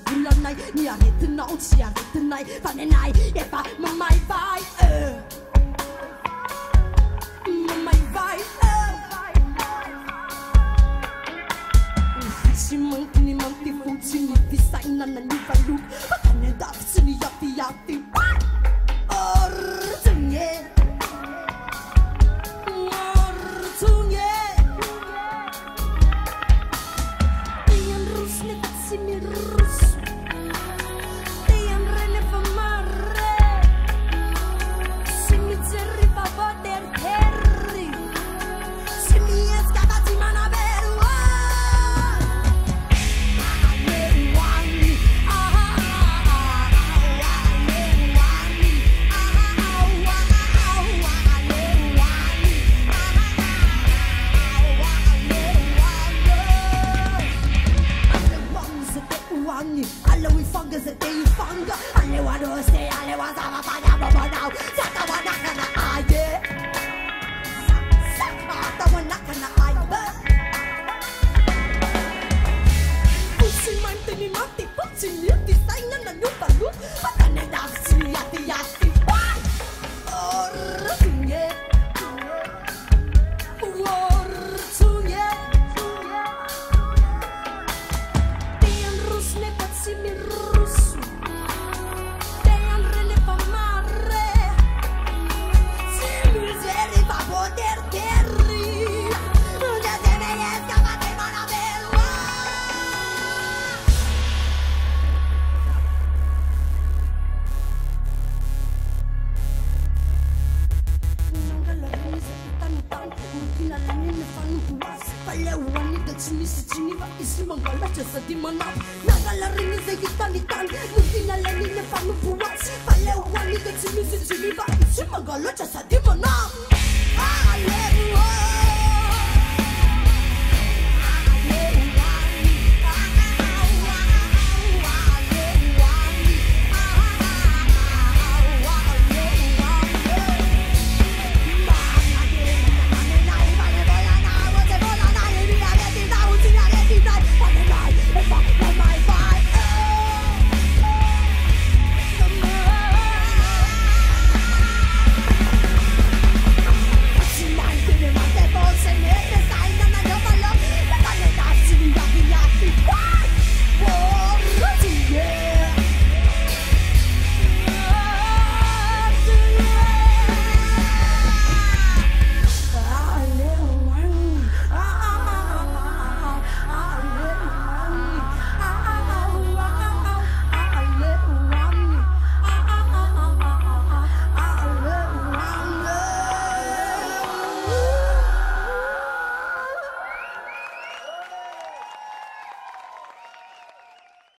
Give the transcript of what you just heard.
voulais naï Ni arrête non, si arrête naï Fane naï, et pas maman y vaille euh. Maman y vaille euh. Si manque ni manque, t'es foutu Ni fils, ça y n'en a ni vaille Pas qu'on est d'af, si ni y'a fi y'a fi Alewi fanga ze te fanga Alewa no se alewa sama pada baba now Magala